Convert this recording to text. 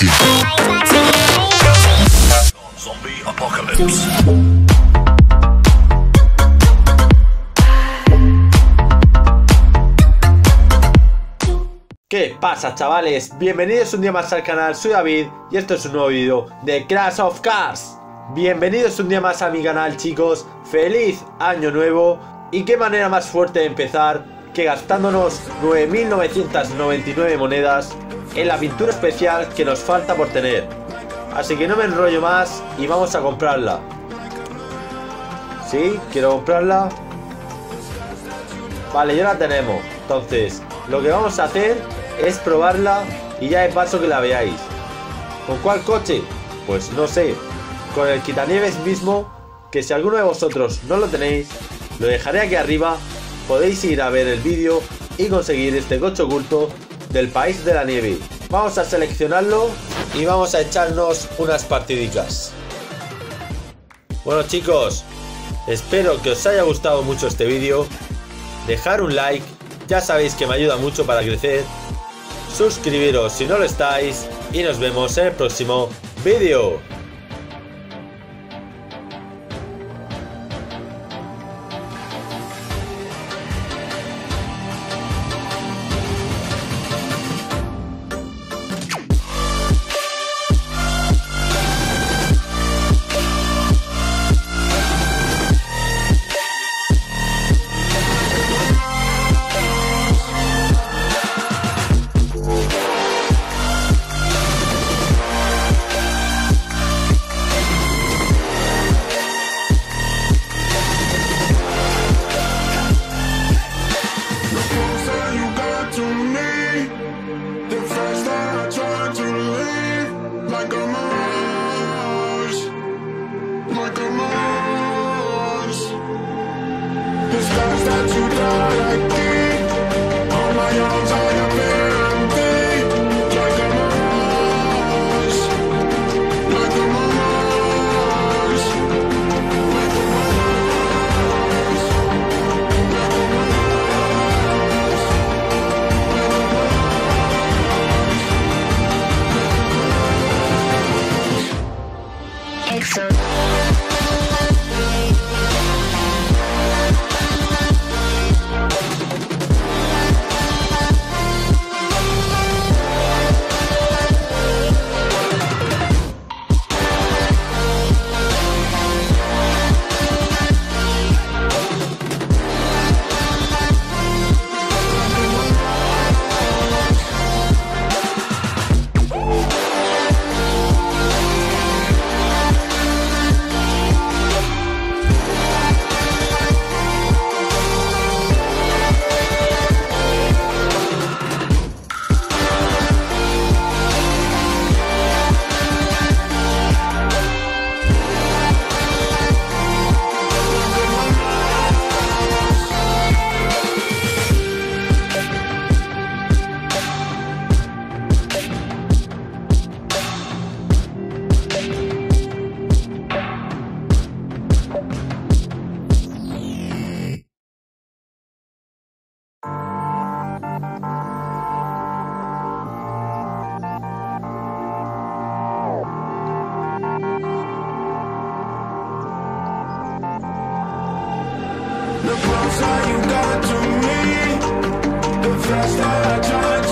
¿Qué pasa chavales? Bienvenidos un día más al canal, soy David y esto es un nuevo vídeo de Crash of Cars. Bienvenidos un día más a mi canal chicos, feliz año nuevo. Y qué manera más fuerte de empezar que gastándonos 9.999 monedas en la pintura especial que nos falta por tener Así que no me enrollo más y vamos a comprarla ¿Sí? Quiero comprarla Vale, ya la tenemos Entonces, lo que vamos a hacer es probarla y ya de paso que la veáis. ¿Con cuál coche? Pues no sé. Con el quitanieves mismo, que si alguno de vosotros no lo tenéis, lo dejaré aquí arriba. Podéis ir a ver el vídeo y conseguir este coche oculto del país de la nieve. Vamos a seleccionarlo y vamos a echarnos unas partidicas. Bueno chicos, espero que os haya gustado mucho este vídeo. Dejar un like, ya sabéis que me ayuda mucho para crecer suscribiros si no lo estáis y nos vemos en el próximo vídeo. that you to me. The first time I tried